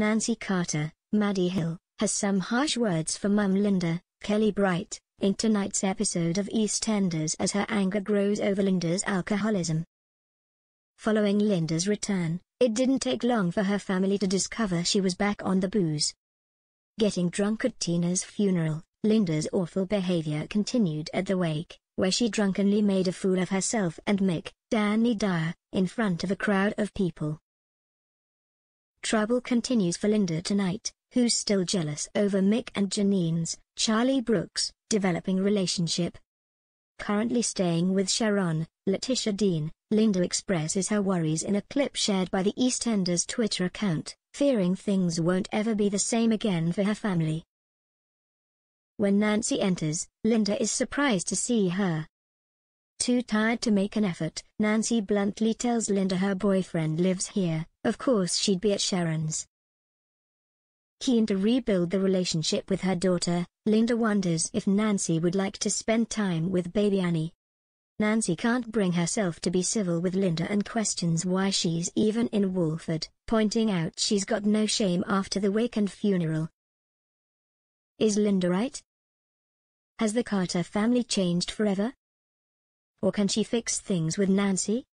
Nancy Carter, Maddie Hill, has some harsh words for Mum Linda, Kelly Bright, in tonight's episode of EastEnders as her anger grows over Linda's alcoholism. Following Linda's return, it didn't take long for her family to discover she was back on the booze. Getting drunk at Tina's funeral, Linda's awful behavior continued at the wake, where she drunkenly made a fool of herself and Mick, Danny Dyer, in front of a crowd of people. Trouble continues for Linda tonight, who's still jealous over Mick and Janine's, Charlie Brooks, developing relationship. Currently staying with Sharon, Letitia Dean, Linda expresses her worries in a clip shared by the EastEnders Twitter account, fearing things won't ever be the same again for her family. When Nancy enters, Linda is surprised to see her. Too tired to make an effort, Nancy bluntly tells Linda her boyfriend lives here, of course she'd be at Sharon's. Keen to rebuild the relationship with her daughter, Linda wonders if Nancy would like to spend time with baby Annie. Nancy can't bring herself to be civil with Linda and questions why she's even in Walford, pointing out she's got no shame after the wake and funeral. Is Linda right? Has the Carter family changed forever? Or can she fix things with Nancy?